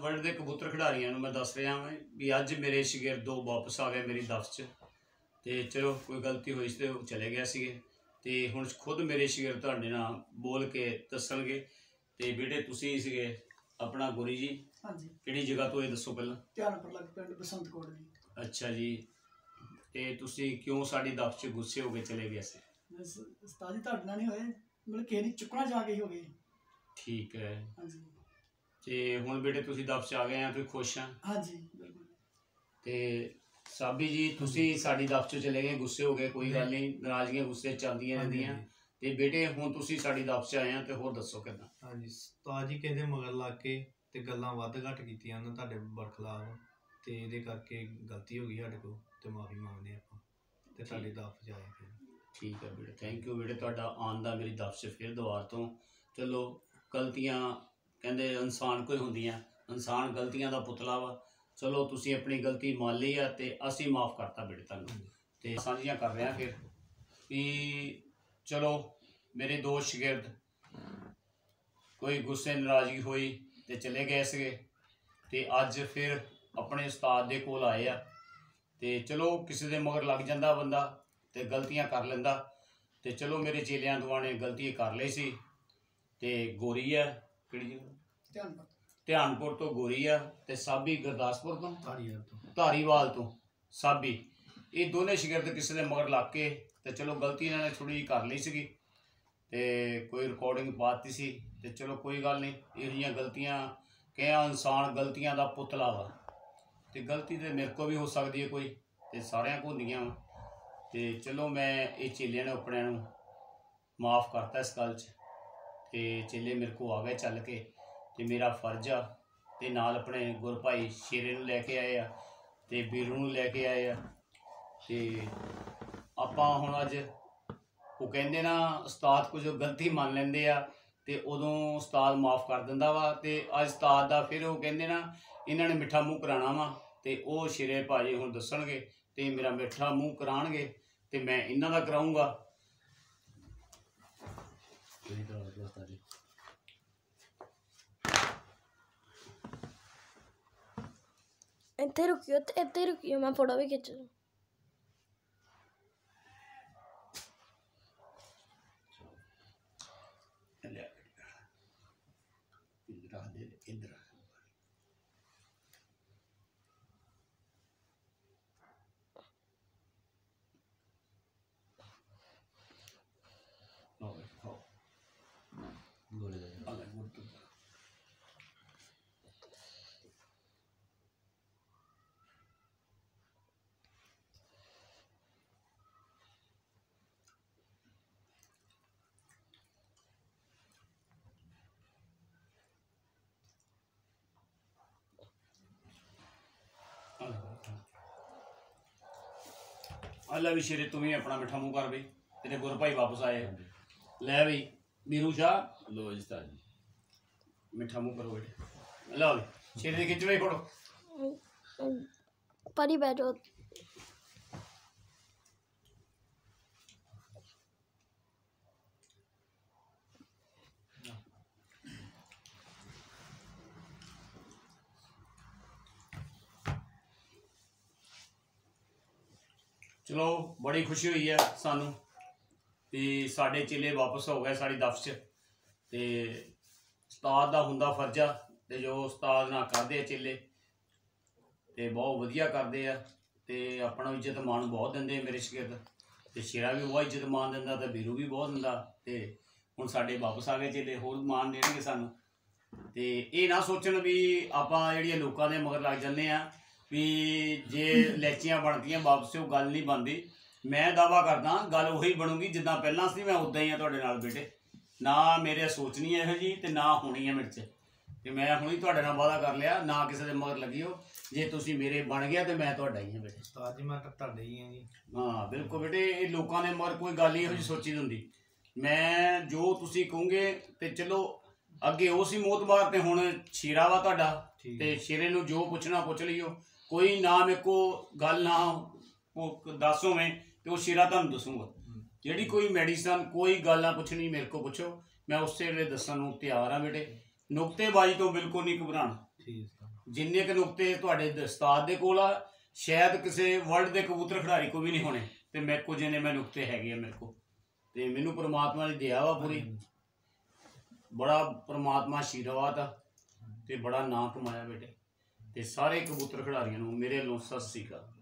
World ਦੇ ਕਬੂਤਰ ਖਿਡਾਰੀਆਂ ਨੂੰ ਮੈਂ ਦੱਸ ਰਿਹਾ ਹਾਂ ਵੀ ਅੱਜ ਮੇਰੇ ਸ਼ਾਗਿਰਦ ਦੋ ਵਾਪਸ ਆ ਗਏ ਮੇਰੀ ਦਫ਼ਤਰ 'ਚ। ਤੇ ਚਲੋ ਕੋਈ ਗਲਤੀ ਹੋਈ ਸੀ ਤੇ ਉਹ ਚਲੇ ਗਏ ਸੀਗੇ। ਤੇ ਹੁਣ ਖੁਦ ਮੇਰੇ ਸ਼ਾਗਿਰਦ ਤੁਹਾਡੇ ਨਾਲ ਬੋਲ ਕੇ ਦੱਸਣਗੇ। ਤੇ ਬੇਟੇ ਤੁਸੀਂ ਸੀਗੇ ਆਪਣਾ ਗੁਰੀ ਜੀ। ਹਾਂਜੀ। ਕਿਹੜੀ ਜਗ੍ਹਾ ਤੋਂ ਇਹ ਦੱਸੋ ਪਹਿਲਾਂ? ਧਿਆਨਪੁਰ ਲੱਗ ਪਿੰਡ ਬਸੰਤ ਕੋਟ ਜੀ। ਅੱਛਾ ਜੀ। ਤੇ ਤੁਸੀਂ ਕਿਉਂ ਸਾਡੀ ਦਫ਼ਤਰ 'ਚ ਗੁੱਸੇ ਹੋ ਕੇ ਚਲੇ ਗਏ ਸੀ? ਬਸ ਉਸਤਾਦ ਜੀ ਤੁਹਾਡੇ ਨਾਲ ਨਹੀਂ ਹੋਏ। ਮਤਲਬ ਕਿਸੇ ਦੀ ਚੁੱਕਣਾ ਜਾ ਕੇ ਹੀ ਹੋ ਗਈ ਠੀਕ ਹੈ। ਹਾਂਜੀ। ਤੇ ਹੁਣ ਬੇਟੇ ਤੁਸੀਂ ਦਫ਼ਤਰ ਆ ਗਏ ਆ ਤੁਸੀਂ ਖੁਸ਼ ਆ? ਹਾਂਜੀ। ਬਿਲਕੁਲ ਤੇ ਸਾਬੀ ਜੀ ਤੁਸੀਂ ਸਾਡੀ ਦਫ਼ਤਰ ਚਲੇ ਗਏ ਗੁੱਸੇ ਹੋ ਗਏ ਕੋਈ ਗੱਲ ਨਹੀਂ। ਨਾਰਾਜ਼ਗੀਆਂ ਗੁੱਸੇ ਚੱਲਦੀਆਂ ਰਹਿੰਦੀਆਂ। ਤੇ ਬੇਟੇ ਹੁਣ ਤੁਸੀਂ ਸਾਡੀ ਦਫ਼ਤਰ ਆਏ ਆ ਤੇ ਹੋਰ ਦੱਸੋ ਕਿੱਦਾਂ? ਹਾਂਜੀ ਉਸਤਾਦ ਜੀ ਕਹਿੰਦੇ ਮਗਰ ਲੱਗ ਕੇ ਤੇ ਗੱਲਾਂ ਵੱਧ ਘੱਟ ਕੀਤੀਆਂ ਉਹਨਾਂ ਤੁਹਾਡੇ ਬਰਖਲਾਫ ਤੇ ਇਹਦੇ ਕਰਕੇ ਗਲਤੀ ਹੋ ਗਈ ਸਾਡੇ ਕੋਲ ਤੇ ਮਾਫੀ ਮੰਗਦੇ ਆਪਾਂ ਤੇ ਤੁਹਾਡੀ ਦਾਫ ਜਾਏ ਫਿਰ। ਠੀਕ ਹੈ ਬੇਟੇ ਥੈਂਕ ਯੂ ਬੇਟੇ ਤੁਹਾਡਾ ਆਉਣ ਦਾ ਮੇਰੀ ਦਫ਼ਤਰ ਫਿਰ ਦੁਬਾਰ ਤੋਂ। ਚਲੋ ਗਲਤੀਆਂ ਕਹਿੰਦੇ ਇਨਸਾਨ ਕੋਈ ਹੁੰਦੀਆਂ ਇਨਸਾਨ ਗਲਤੀਆਂ ਦਾ ਪੁਤਲਾ ਵਾ। ਚਲੋ ਤੁਸੀਂ ਆਪਣੀ ਗਲਤੀ ਮੰਨ ਲਈ ਆ ਤੇ ਅਸੀਂ ਮਾਫ ਕਰਤਾ ਬੇਟੇ ਤੁਹਾਨੂੰ। ਤੇ ਸਾਂਝੀਆਂ ਕਰ ਰਿਹਾ ਹਾਂ ਫਿਰ ਵੀ ਚਲੋ ਮੇਰੇ ਦੋ ਸ਼ਾਗਿਰਦ, ਕੋਈ ਗੁੱਸੇ ਨਾਰਾਜ਼ਗੀ ਹੋਈ ਤੇ ਚਲੇ ਗਏ ਸੀਗੇ। ਤੇ ਅੱਜ ਫਿਰ ਆਪਣੇ ਉਸਤਾਦ ਦੇ ਕੋਲ ਆਏ ਆ। ਤੇ ਚਲੋ ਕਿਸੇ ਦੇ ਮਗਰ ਲੱਗ ਜਾਂਦਾ ਬੰਦਾ ਤੇ ਗਲਤੀਆਂ ਕਰ ਲੈਂਦਾ। ਤੇ ਚਲੋ ਮੇਰੇ ਚੇਲਿਆਂ ਦੁਆਂ ਨੇ ਗਲਤੀ ਕਰ ਲਈ ਸੀ। ਤੇ ਗੋਰੀ ਹੈ ਕਿਹੜੀ ਜਗ੍ਹਾ? ਧਿਆਨਪੁਰ। ਧਿਆਨਪੁਰ ਤੋਂ ਗੋਰੀ ਆ ਤੇ ਸਾਬੀ ਗੁਰਦਾਸਪੁਰ ਤੋਂ? ਧਾਰੀਵਾਲ ਤੋਂ। ਧਾਰੀਵਾਲ ਤੋਂ ਸਾਬੀ। ਇਹ ਦੋਨੇ ਸ਼ਾਗਿਰਦ ਕਿਸੇ ਦੇ ਮਗਰ ਲੱਗ ਕੇ ਤੇ ਚਲੋ ਗਲਤੀ ਇਹਨਾਂ ਨੇ ਥੋੜੀ ਜਿਹੀ ਕਰ ਲਈ ਸੀਗੀ ਤੇ ਕੋਈ ਰਿਕਾਰਡਿੰਗ ਪਾਤੀ ਸੀ ਤੇ ਚਲੋ ਕੋਈ ਗੱਲ ਨਹੀਂ ਇਹੋ ਜਿਹੀਆਂ ਗਲਤੀਆਂ ਕਿਹਾ ਇਨਸਾਨ ਗਲਤੀਆਂ ਦਾ ਪੁਤਲਾ ਵਾ ਤੇ ਗਲਤੀ ਤੇ ਮੇਰੇ ਕੋ ਵੀ ਹੋ ਸਕਦੀ ਹੈ ਕੋਈ ਤੇ ਸਾਰਿਆਂ ਕੋ ਹੁੰਦੀਆਂ ਵਾ ਤੇ ਚਲੋ ਮੈਂ ਇਹ ਚੇਲਿਆਂ ਨੇ ਆਪਣਿਆਂ ਨੂੰ ਮਾਫ ਕਰਤਾ ਇਸ ਗੱਲ 'ਚ। ਤੇ ਚੇਲੇ ਮੇਰੇ ਕੋ ਆ ਗਏ ਚੱਲ ਕੇ ਤੇ ਮੇਰਾ ਫਰਜ਼ ਆ ਤੇ ਨਾਲ ਆਪਣੇ ਗੁਰਭਾਈ ਸ਼ੇਰੇ ਨੂੰ ਲੈ ਕੇ ਆਏ ਆ ਤੇ ਵੀਰੂ ਨੂੰ ਲੈ ਕੇ ਆਏ ਆ ਤੇ ਆਪਾਂ ਹੁਣ ਅੱਜ ਉਹ ਕਹਿੰਦੇ ਨਾ ਉਸਤਾਦ ਕੁਝ ਗਲਤੀ ਮੰਨ ਲੈਂਦੇ ਆ ਤੇ ਉਦੋਂ ਉਸਤਾਦ ਮਾਫ ਕਰ ਦਿੰਦਾ ਵਾ ਤੇ ਅੱਜ ਉਸਤਾਦ ਦਾ ਫਿਰ ਉਹ ਕਹਿੰਦੇ ਨਾ ਇਹਨਾਂ ਨੇ ਮਿੱਠਾ ਮੂੰਹ ਕਰਾਣਾ ਵਾ ਤੇ ਉਹ ਸ਼ੇਰੇ ਭਾਜੀ ਹੁਣ ਦੱਸਣਗੇ ਤੇ ਮੇਰਾ ਮਿੱਠਾ ਮੂੰਹ ਕਰਾਣਗੇ ਤੇ ਮੈਂ ਇਹਨਾਂ ਦਾ ਕਰਾਉਂਗਾ ਇੱਥੇ ਰੁਕਿਓ ਤੇ ਇੱਥੇ ਰੁਕਿਓ ਮੈਂ ਫੋਟੋ ਵੀ ਖਿੱਚ ਲੂੰ ਲੈ ਇਧਰ ਆ ਦੇ ਇਧਰ ਲਓ ਵੀ, ਖਾਓ ਗੋਲੇ ਦਾ ਆ ਲੈ ਗੁੜ ਤੋਂ ਅੱਲਾ ਵੀ ਸ਼ੇਰੇ ਤੂੰ ਵੀ ਆਪਣਾ ਮਿੱਠਾ ਮੂੰਹ ਕਰ ਬਈ ਤੇਰੇ ਗੁਰ ਭਾਈ ਵਾਪਸ ਆਏ। ਲੈ ਬਈ ਮੀਰੂ ਸ਼ਾਹ। ਲੋ ਜੀ ਸਤਾਜ ਜੀ। ਮਿੱਠਾ ਮੂੰਹ ਕਰੋ ਬੇਟੇ। ਲਓ ਸ਼ੇਰੇ ਦੇ ਖਿੱਚਵੇਂ ਫੜੋ। ਪਰੀ ਬੈਠੋ ਚਲੋ, ਬੜੀ ਖੁਸ਼ੀ ਹੋਈ ਹੈ ਸਾਨੂੰ ਤੇ ਸਾਡੇ ਚੇਲੇ ਵਾਪਸ ਹੋ ਗਏ ਸਾਡੀ ਦਫ਼ 'ਚ ਤੇ ਉਸਤਾਦ ਦਾ ਹੁੰਦਾ ਫਰਜ਼ ਆ ਤੇ ਜੋ ਉਸਤਾਦ ਨਾਲ ਕਰਦੇ ਆ ਚੇਲੇ ਤੇ ਬਹੁਤ ਵਧੀਆ ਕਰਦੇ ਆ ਤੇ ਆਪਣਾ ਇੱਜ਼ਤ ਮਾਣ ਬਹੁਤ ਦਿੰਦੇ ਮੇਰੇ ਸ਼ਾਗਿਰਦ ਤੇ ਸ਼ੇਰਾ ਵੀ ਬਹੁਤ ਇੱਜ਼ਤ ਮਾਣ ਦਿੰਦਾ ਤੇ ਵੀਰੂ ਵੀ ਬਹੁਤ ਦਿੰਦਾ ਤੇ ਹੁਣ ਸਾਡੇ ਵਾਪਸ ਆ ਗਏ ਚੇਲੇ, ਹੋਰ ਮਾਣ ਦੇਣਗੇ ਸਾਨੂੰ ਤੇ ਇਹ ਨਾ ਸੋਚਣ ਵੀ ਆਪਾਂ ਜਿਹੜੀਆਂ ਲੋਕਾਂ ਦੇ ਮਗਰ ਲੱਗ ਜਾਂਦੇ ਆ ਵੀ ਜੇ ਲੈਚੀਆਂ ਬਣਦੀਆਂ ਵਾਪਸ ਉਹ ਗੱਲ ਨਹੀਂ ਬਣਦੀ। ਮੈਂ ਦਾਵਾ ਕਰਦਾ ਗੱਲ ਉਹੀ ਬਣੂਗੀ ਜਿੱਦਾਂ ਪਹਿਲਾਂ ਸੀ ਮੈਂ ਉਦਾਂ ਹੀ ਆ ਤੁਹਾਡੇ ਨਾਲ ਬੇਟੇ। ਨਾ ਮੇਰੇ ਸੋਚ ਨਹੀਂ ਇਹੋ ਜੀ ਤੇ ਨਾ ਹੋਣੀ ਹੈ ਮੇਰੇ 'ਚ। ਤੇ ਮੈਂ ਹੁਣੀ ਤੁਹਾਡੇ ਨਾਲ ਵਾਅਦਾ ਕਰ ਲਿਆ ਨਾ ਕਿਸੇ ਦੇ ਮਗਰ ਲੱਗਿਓ ਜੇ ਤੁਸੀਂ ਮੇਰੇ ਬਣ ਗਿਆ ਤੇ ਮੈਂ ਤੁਹਾਡਾ ਹੀ ਹਾਂ ਬੇਟੇ। ਉਸਤਾਦ ਜੀ ਮੈਂ ਤਾਂ ਤੁਹਾਡੇ ਹੀ ਆ ਜੀ। ਹਾਂ ਬਿਲਕੁਲ ਬੇਟੇ ਇਹ ਲੋਕਾਂ ਦੇ ਮਗਰ ਕੋਈ ਗੱਲ ਹੀ ਇਹੋ ਜਿਹੀ ਸੋਚੀ ਹੁੰਦੀ। ਮੈਂ ਜੋ ਤੁਸੀਂ ਕਹੋਗੇ ਤੇ ਚਲੋ ਅੱਗੇ ਉਹ ਸੀ ਮੋਤਬਾਰ ਤੇ ਹੁਣ ਸ਼ੀਰਾ ਵਾ ਤੁਹਾਡਾ। ਤੇ ਸ਼ੇਰੇ ਨੂੰ ਜੋ ਪੁੱਛਣਾ ਪੁੱਛ ਲਈਓ। ਕੋਈ ਨਾ ਮੇਰੇ ਕੋ ਗੱਲ ਨਾ ਉਹ ਦੱਸੋ ਮੈਂ ਤੇ ਉਹ ਸ਼ੀਰਾ ਤੁਹਾਨੂੰ ਦੱਸੂਗਾ। ਜਿਹੜੀ ਕੋਈ ਮੈਡੀਸਨ ਕੋਈ ਗੱਲ ਨਾ ਪੁੱਛਣੀ, ਮੇਰੇ ਕੋ ਪੁੱਛੋ। ਮੈਂ ਉਸੇ ਵੇਲੇ ਦੱਸਣ ਨੂੰ ਤਿਆਰ ਹਾਂ ਬੇਟੇ। ਨੁਕਤੇਬਾਜ਼ੀ ਤੋਂ ਬਿਲਕੁਲ ਨਹੀਂ ਘਬਰਾਣਾ ਠੀਕ ਜਿੰਨੇ ਕੁ ਨੁਕਤੇ ਤੁਹਾਡੇ ਦਸਤਾਰ ਦੇ ਕੋਲ ਆ, ਸ਼ਾਇਦ ਕਿਸੇ ਵਰਲਡ ਦੇ ਕਬੂਤਰ ਖਿਡਾਰੀ ਕੋ ਵੀ ਨਹੀਂ ਹੋਣੇ। ਤੇ ਮੇਰੇ ਕੋ ਜਿੰਨੇ ਮੈਂ ਨੁਕਤੇ ਹੈਗੇ ਆ ਮੇਰੇ ਕੋ ਤੇ ਮੈਨੂੰ ਪ੍ਰਮਾਤਮਾ ਦੀ ਦਇਆ ਵਾ ਪੂਰੀ। ਬੜਾ ਪ੍ਰਮਾਤਮਾ ਆਸ਼ੀਰਵਾਦ ਆ ਤੇ ਬੜਾ ਨਾਂ ਕਮਾਇਆ ਬੇਟੇ। ਤੇ ਸਾਰੇ ਕਬੂਤਰ ਖਿਡਾਰੀਆਂ ਨੂੰ ਮੇਰੇ ਵੱਲੋਂ ਸਤਿ ਸ੍ਰੀ ਅਕਾਲ।